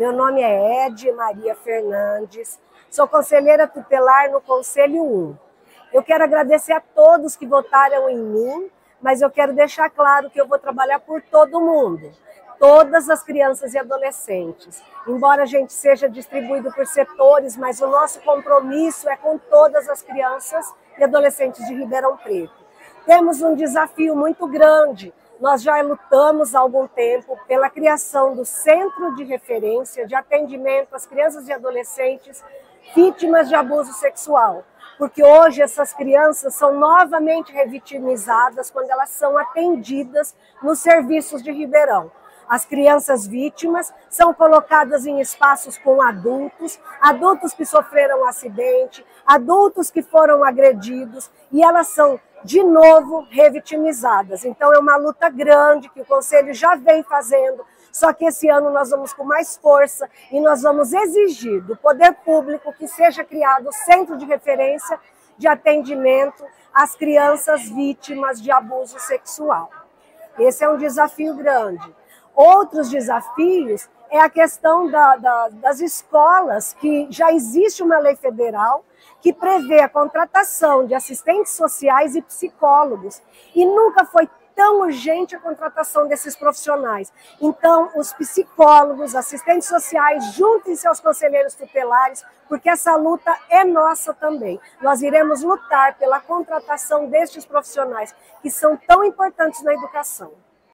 Meu nome é Ed Maria Fernandes, sou conselheira tutelar no Conselho 1. Eu quero agradecer a todos que votaram em mim, mas eu quero deixar claro que eu vou trabalhar por todo mundo, todas as crianças e adolescentes. Embora a gente seja distribuído por setores, mas o nosso compromisso é com todas as crianças e adolescentes de Ribeirão Preto. Temos um desafio muito grande. Nós já lutamos há algum tempo pela criação do Centro de Referência de Atendimento às Crianças e Adolescentes vítimas de abuso sexual porque hoje essas crianças são novamente revitimizadas quando elas são atendidas nos serviços de Ribeirão. As crianças vítimas são colocadas em espaços com adultos, adultos que sofreram um acidente, adultos que foram agredidos, e elas são de novo revitimizadas. Então é uma luta grande que o Conselho já vem fazendo só que esse ano nós vamos com mais força e nós vamos exigir do poder público que seja criado o centro de referência de atendimento às crianças vítimas de abuso sexual. Esse é um desafio grande. Outros desafios é a questão da, da, das escolas, que já existe uma lei federal que prevê a contratação de assistentes sociais e psicólogos, e nunca foi tão urgente a contratação desses profissionais. Então, os psicólogos, assistentes sociais, juntem-se aos conselheiros tutelares, porque essa luta é nossa também. Nós iremos lutar pela contratação destes profissionais, que são tão importantes na educação.